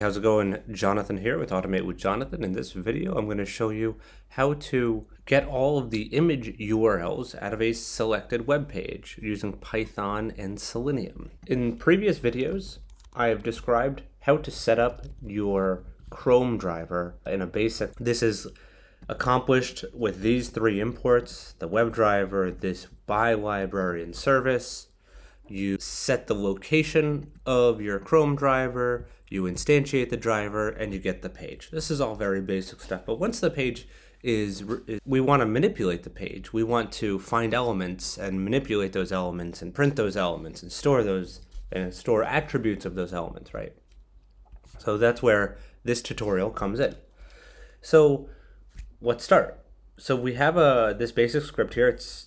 How's it going? Jonathan here with Automate with Jonathan. In this video, I'm going to show you how to get all of the image URLs out of a selected web page using Python and Selenium. In previous videos, I have described how to set up your Chrome driver in a basic. This is accomplished with these three imports, the WebDriver, this by library and service, you set the location of your Chrome driver, you instantiate the driver, and you get the page. This is all very basic stuff, but once the page is, we want to manipulate the page. We want to find elements and manipulate those elements and print those elements and store those and store attributes of those elements, right? So that's where this tutorial comes in. So let's start. So we have a this basic script here. It's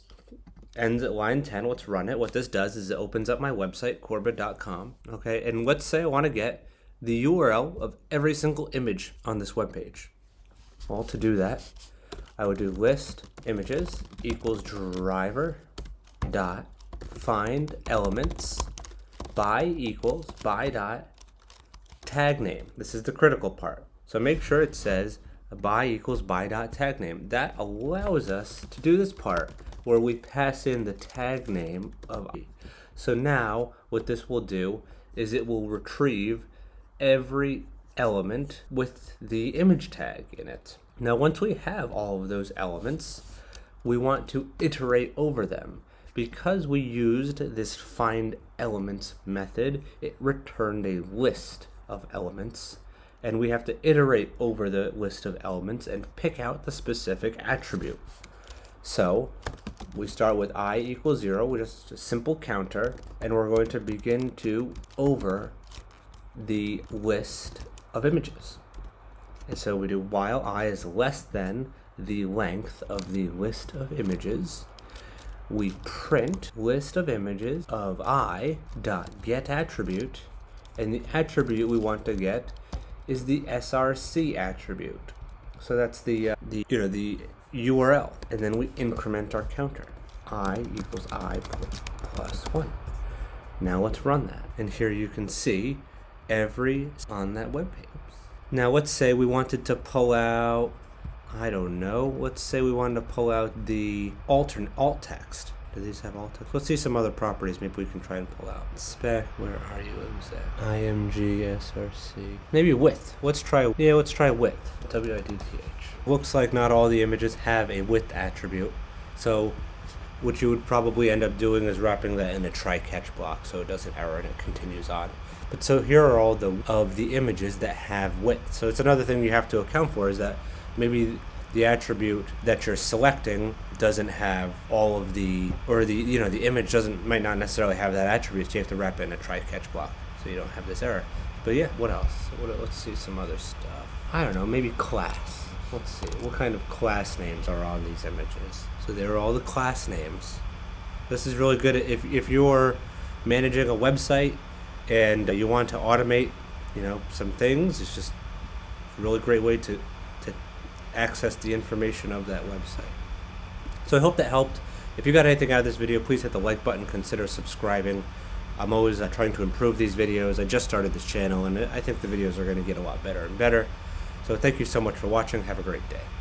ends at line 10. Let's run it. What this does is it opens up my website, corbett.com. Okay, and let's say I want to get the URL of every single image on this web page. Well, to do that, I would do list images equals driver dot find elements by equals by dot tag name. This is the critical part. So make sure it says by equals by dot tag name. That allows us to do this part where we pass in the tag name of so now what this will do is it will retrieve every element with the image tag in it. Now once we have all of those elements, we want to iterate over them. Because we used this find elements method, it returned a list of elements and we have to iterate over the list of elements and pick out the specific attribute. So we start with i equals 0, which is a simple counter, and we're going to begin to over the list of images. And so we do while i is less than the length of the list of images, we print list of images of i dot get attribute, and the attribute we want to get is the src attribute. So that's the uh, the you know the URL, and then we increment our counter. i equals i plus 1. Now let's run that. And here you can see every on that web page. Now let's say we wanted to pull out, I don't know, let's say we wanted to pull out the alternate alt text. Do these have alt text? Let's see some other properties maybe we can try and pull out. Spec, where are you? What was that? IMG, SRC. Maybe width. Let's try, yeah, let's try width. W-I-D-T-H. Looks like not all the images have a width attribute. So what you would probably end up doing is wrapping that in a try-catch block so it doesn't error and it continues on. But so here are all the of the images that have width. So it's another thing you have to account for is that maybe the attribute that you're selecting doesn't have all of the or the you know the image doesn't might not necessarily have that attribute so you have to wrap it in a try catch block so you don't have this error. But yeah what else? What, let's see some other stuff. I don't know maybe class. Let's see what kind of class names are on these images? So there are all the class names. This is really good if, if you're managing a website and you want to automate you know some things it's just a really great way to to access the information of that website so I hope that helped. If you got anything out of this video, please hit the like button, consider subscribing. I'm always uh, trying to improve these videos. I just started this channel, and I think the videos are going to get a lot better and better. So thank you so much for watching. Have a great day.